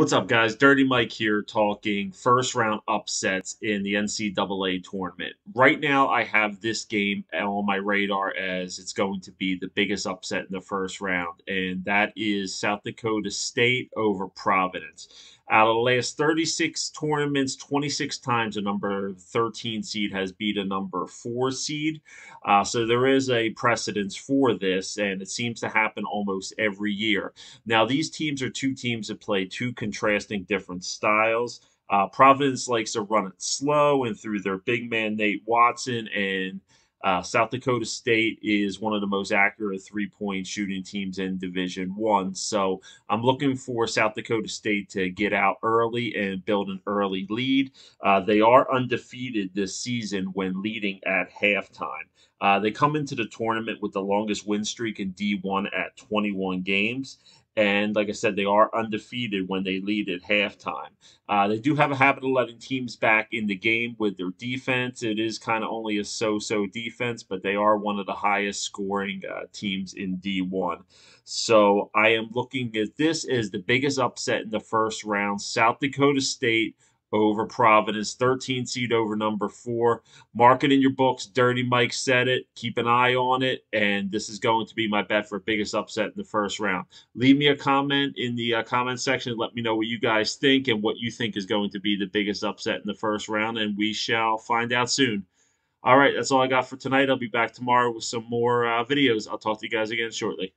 What's up, guys? Dirty Mike here talking first round upsets in the NCAA tournament. Right now, I have this game on my radar as it's going to be the biggest upset in the first round, and that is South Dakota State over Providence. Out of the last 36 tournaments, 26 times a number 13 seed has beat a number 4 seed. Uh, so there is a precedence for this, and it seems to happen almost every year. Now, these teams are two teams that play two contrasting different styles. Uh, Providence likes to run it slow and through their big man, Nate Watson, and uh, South Dakota State is one of the most accurate three point shooting teams in Division One. So I'm looking for South Dakota State to get out early and build an early lead. Uh, they are undefeated this season when leading at halftime. Uh, they come into the tournament with the longest win streak in D1 at 21 games. And like I said, they are undefeated when they lead at halftime. Uh, they do have a habit of letting teams back in the game with their defense. It is kind of only a so so defense, but they are one of the highest scoring uh, teams in D1. So I am looking at this as the biggest upset in the first round. South Dakota State over Providence, 13 seed over number four. Mark it in your books. Dirty Mike said it. Keep an eye on it. And this is going to be my bet for biggest upset in the first round. Leave me a comment in the uh, comment section. Let me know what you guys think and what you think is going to be the biggest upset in the first round. And we shall find out soon. All right, that's all I got for tonight. I'll be back tomorrow with some more uh, videos. I'll talk to you guys again shortly.